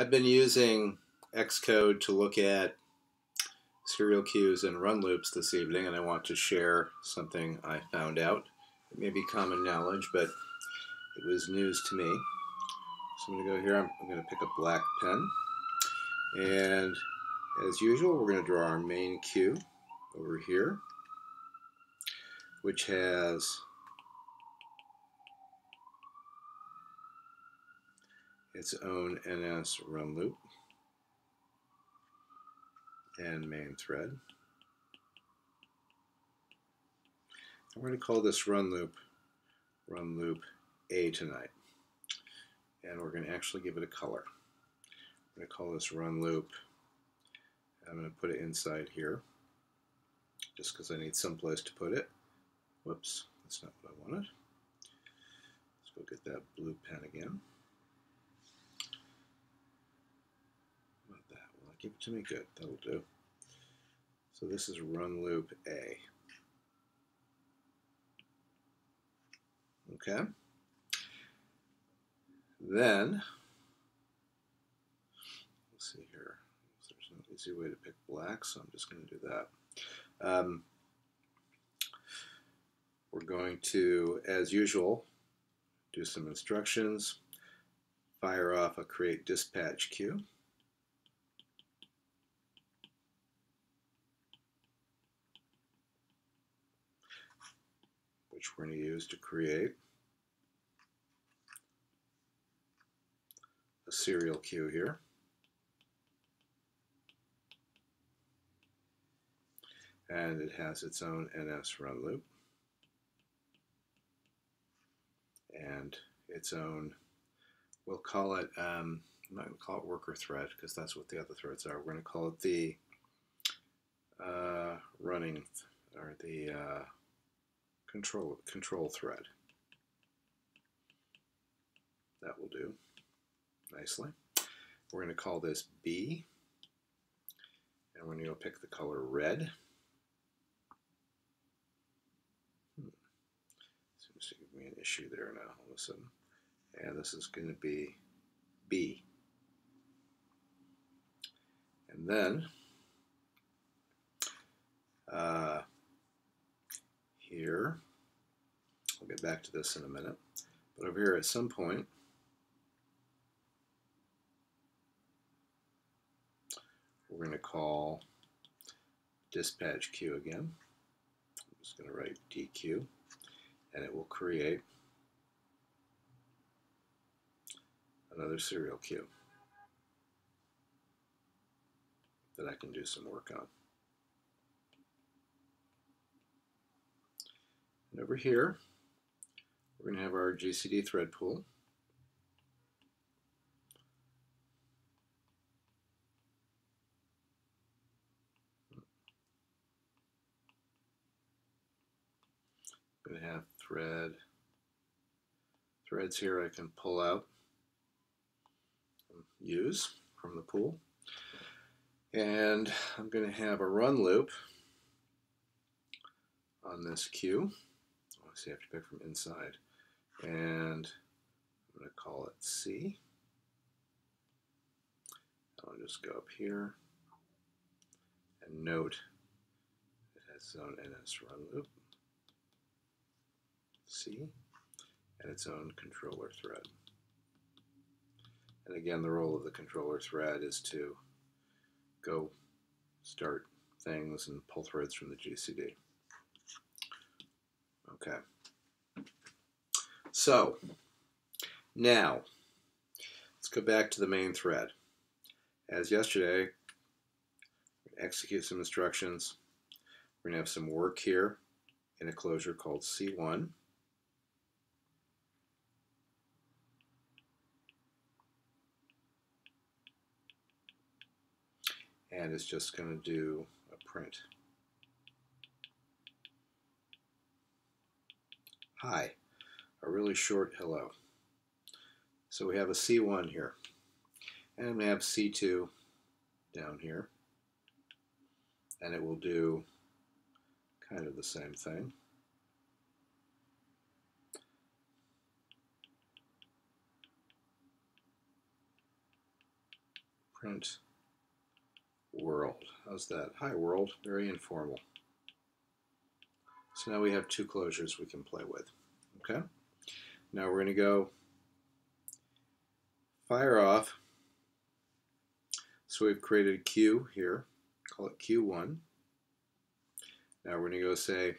I've been using Xcode to look at serial queues and run loops this evening, and I want to share something I found out. It may be common knowledge, but it was news to me. So I'm going to go here, I'm, I'm going to pick a black pen, and as usual, we're going to draw our main queue over here, which has its own NS run loop and main thread. I'm going to call this run loop run loop A tonight. And we're going to actually give it a color. I'm going to call this run loop. I'm going to put it inside here just because I need some place to put it. Whoops, that's not what I wanted. Let's go get that blue pen again. Give it to me. Good. That'll do. So this is run loop A. Okay. Then, let's see here. There's no easy way to pick black, so I'm just going to do that. Um, we're going to, as usual, do some instructions, fire off a create dispatch queue. Which we're going to use to create a serial queue here. And it has its own NS run loop and its own, we'll call it, um, I'm not going to call it worker thread because that's what the other threads are. We're going to call it the uh, running or the uh, control, control thread. That will do nicely. We're going to call this B, and we're going to pick the color red. Seems to give me an issue there now all of a sudden. And this is going to be B. And then uh, here. I'll get back to this in a minute. But over here at some point, we're going to call dispatch queue again. I'm just going to write DQ, and it will create another serial queue that I can do some work on. Over here, we're going to have our GCD thread pool. Going to have thread threads here I can pull out use from the pool. And I'm going to have a run loop on this queue so you have to pick from inside. And I'm going to call it C. I'll just go up here and note it has its own NS run loop, C, and its own controller thread. And again, the role of the controller thread is to go start things and pull threads from the GCD. Okay. So, now, let's go back to the main thread. As yesterday, execute some instructions. We're going to have some work here in a closure called C1. And it's just going to do a print. Hi, a really short hello. So we have a C1 here, and we have C2 down here, and it will do kind of the same thing. print world. How's that? Hi world, very informal. So now we have two closures we can play with. Okay. Now we're going to go fire off. So we've created a queue here. Call it Q1. Now we're going to go say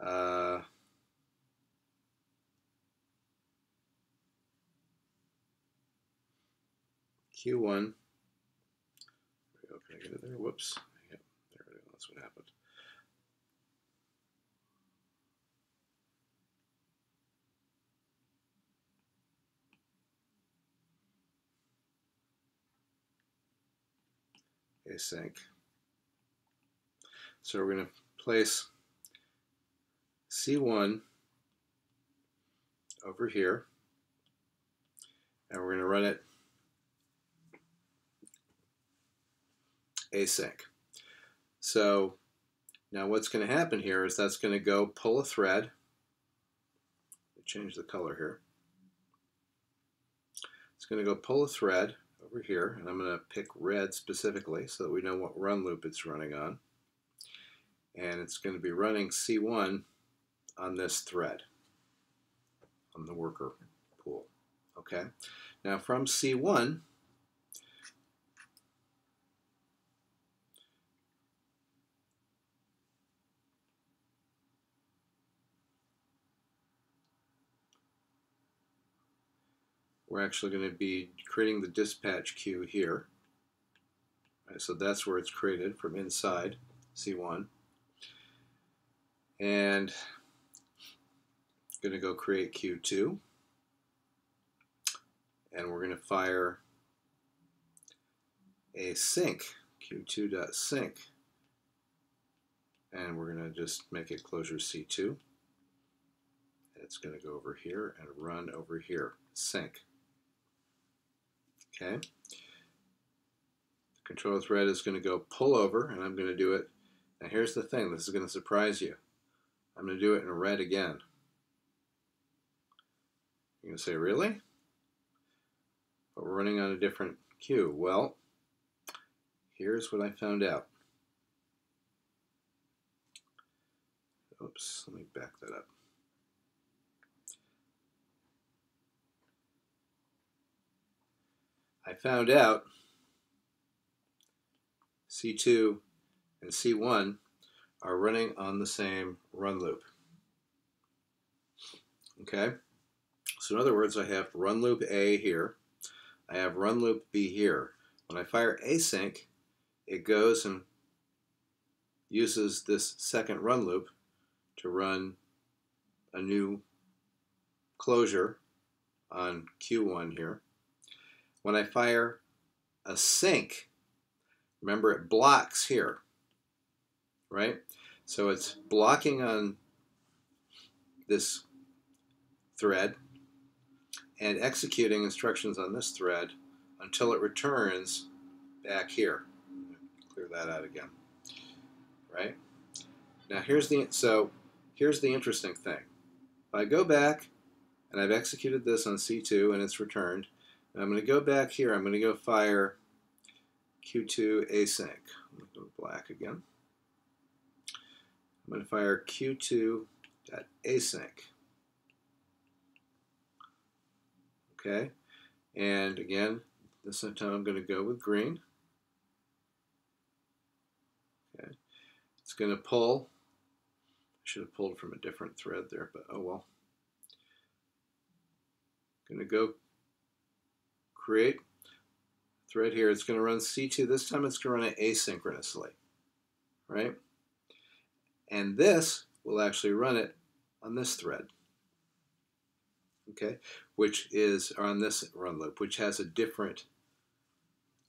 uh, Q1. I get it there? Whoops. Yep, there it is. That's what happened. async. So we're going to place C1 over here, and we're going to run it async. So now what's going to happen here is that's going to go pull a thread. Change the color here. It's going to go pull a thread over here, and I'm going to pick red specifically so that we know what run loop it's running on. And it's going to be running C1 on this thread, on the worker pool. Okay. Now from C1, we're actually going to be creating the dispatch queue here. Right, so that's where it's created from inside C1. And going to go create Q2. And we're going to fire a sync, q2.sync. And we're going to just make it closure C2. It's going to go over here and run over here, sync. Okay. The control thread is going to go pull over, and I'm going to do it. Now here's the thing, this is going to surprise you. I'm going to do it in red again. You're going to say, really? But we're running on a different queue. Well, here's what I found out. Oops, let me back that up. I found out C2 and C1 are running on the same run loop. Okay, so in other words, I have run loop A here, I have run loop B here. When I fire async, it goes and uses this second run loop to run a new closure on Q1 here. When I fire a sync, remember it blocks here, right? So it's blocking on this thread and executing instructions on this thread until it returns back here. Clear that out again, right? Now here's the, so here's the interesting thing. If I go back and I've executed this on C2 and it's returned, and I'm going to go back here. I'm going to go fire Q2 async. I'm going to go black again. I'm going to fire Q2.async. Okay, and again, this time I'm going to go with green. Okay, it's going to pull. I should have pulled from a different thread there, but oh well. I'm Going to go create thread here. It's going to run C2. This time it's going to run it asynchronously, right? And this will actually run it on this thread, okay, which is on this run loop, which has a different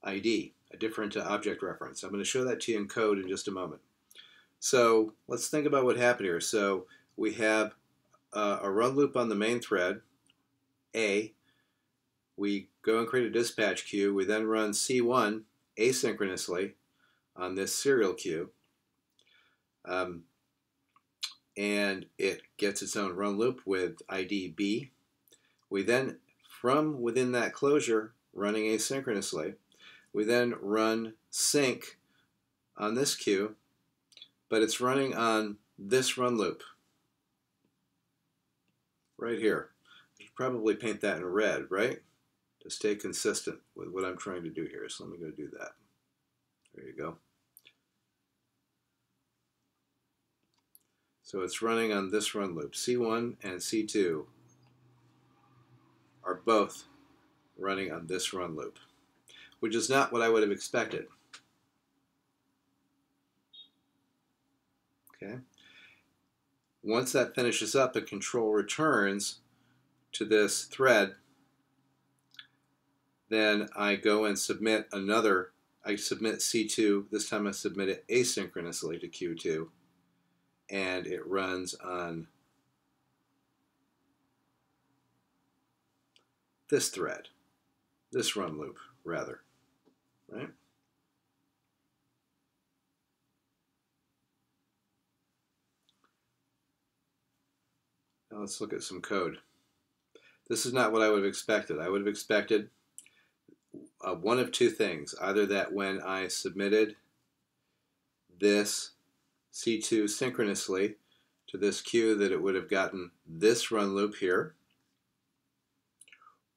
ID, a different uh, object reference. I'm going to show that to you in code in just a moment. So let's think about what happened here. So we have uh, a run loop on the main thread, A, we go and create a dispatch queue. We then run C1 asynchronously on this serial queue. Um, and it gets its own run loop with ID B. We then, from within that closure, running asynchronously, we then run sync on this queue, but it's running on this run loop right here. You probably paint that in red, right? To stay consistent with what I'm trying to do here. So let me go do that. There you go. So it's running on this run loop. C1 and C2 are both running on this run loop, which is not what I would have expected. Okay. Once that finishes up, the control returns to this thread. Then I go and submit another, I submit C2, this time I submit it asynchronously to Q2, and it runs on this thread, this run loop, rather, right? Now let's look at some code. This is not what I would have expected. I would have expected uh, one of two things. Either that when I submitted this C2 synchronously to this queue that it would have gotten this run loop here,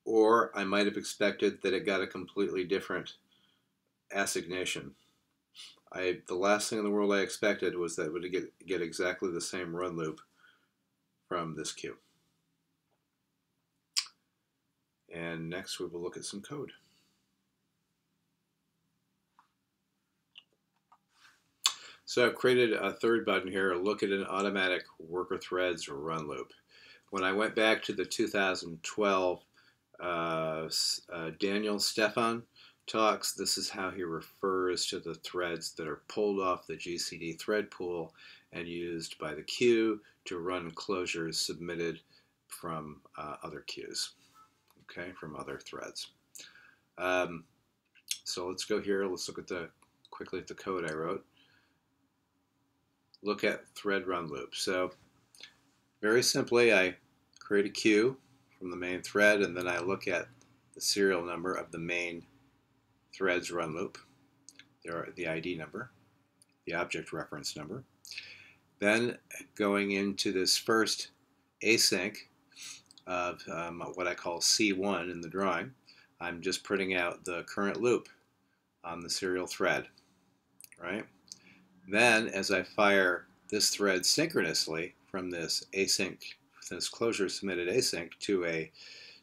or I might have expected that it got a completely different assignation. I, the last thing in the world I expected was that it would get, get exactly the same run loop from this queue. And next we will look at some code. So I've created a third button here, look at an automatic worker threads run loop. When I went back to the 2012 uh, uh, Daniel Steffen talks, this is how he refers to the threads that are pulled off the GCD thread pool and used by the queue to run closures submitted from uh, other queues, okay, from other threads. Um, so let's go here. Let's look at the quickly at the code I wrote. Look at thread run loop. So very simply, I create a queue from the main thread, and then I look at the serial number of the main thread's run loop, There are the ID number, the object reference number. Then going into this first async of um, what I call C1 in the drawing, I'm just printing out the current loop on the serial thread, right? Then as I fire this thread synchronously from this async, this closure submitted async to a,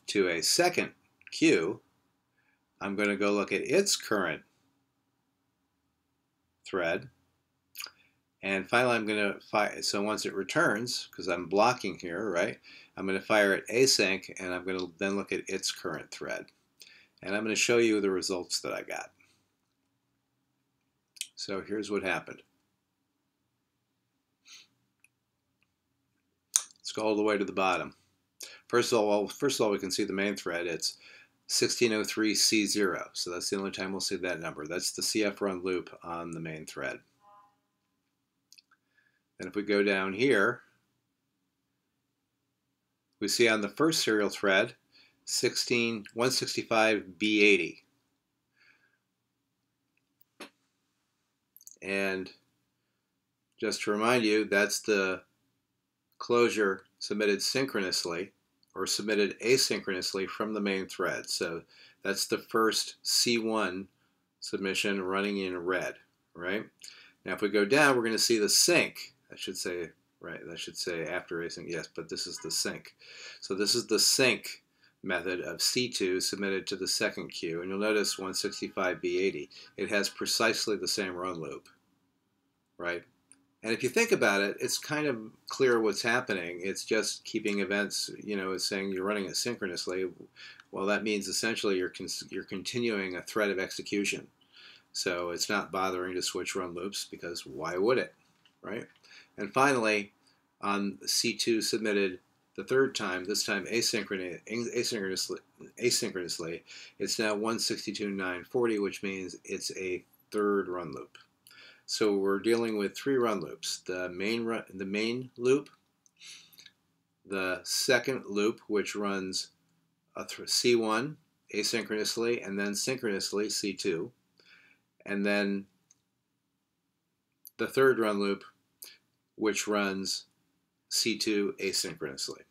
to a second queue, I'm going to go look at its current thread and finally, I'm going to fire, so once it returns, because I'm blocking here, right, I'm going to fire it async, and I'm going to then look at its current thread. And I'm going to show you the results that I got. So here's what happened. All the way to the bottom. First of all, first of all, we can see the main thread. It's 1603C0, so that's the only time we'll see that number. That's the CF run loop on the main thread. And if we go down here, we see on the first serial thread 16 165B80. And just to remind you, that's the closure submitted synchronously or submitted asynchronously from the main thread. So that's the first C1 submission running in red, right? Now if we go down, we're going to see the sync I should say, right, that should say after async, yes, but this is the sync. So this is the sync method of C2 submitted to the second queue. And you'll notice 165B80, it has precisely the same run loop, right? And if you think about it, it's kind of clear what's happening. It's just keeping events, you know, it's saying you're running it synchronously. Well, that means essentially you're, you're continuing a thread of execution. So it's not bothering to switch run loops because why would it, right? And finally, on C2 submitted the third time, this time asynchronously, asynchronously, asynchronously it's now 162.940, which means it's a third run loop. So we're dealing with three run loops. The main, run, the main loop, the second loop, which runs uh, a C1 asynchronously and then synchronously C2 and then the third run loop which runs C2 asynchronously.